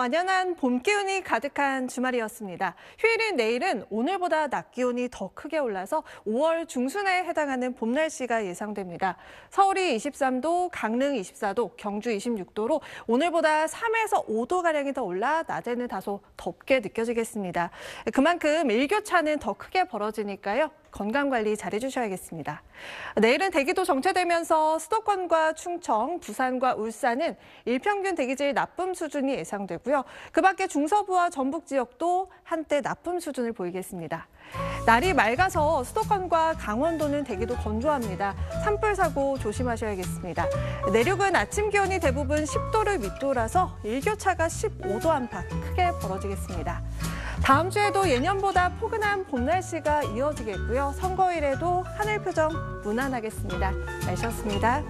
완연한 봄 기운이 가득한 주말이었습니다. 휴일인 내일은 오늘보다 낮 기온이 더 크게 올라서 5월 중순에 해당하는 봄 날씨가 예상됩니다. 서울이 23도, 강릉 24도, 경주 26도로 오늘보다 3에서 5도가량이 더 올라 낮에는 다소 덥게 느껴지겠습니다. 그만큼 일교차는 더 크게 벌어지니까요. 건강 관리 잘 해주셔야겠습니다. 내일은 대기도 정체되면서 수도권과 충청, 부산과 울산은 일평균 대기질 나쁨 수준이 예상되고요. 그 밖에 중서부와 전북 지역도 한때 나쁨 수준을 보이겠습니다. 날이 맑아서 수도권과 강원도는 대기도 건조합니다. 산불 사고 조심하셔야겠습니다. 내륙은 아침 기온이 대부분 10도를 밑돌아서 일교차가 15도 안팎 크게 벌어지겠습니다. 다음 주에도 예년보다 포근한 봄 날씨가 이어지겠고요. 선거일에도 하늘 표정 무난하겠습니다. 날씨였습니다.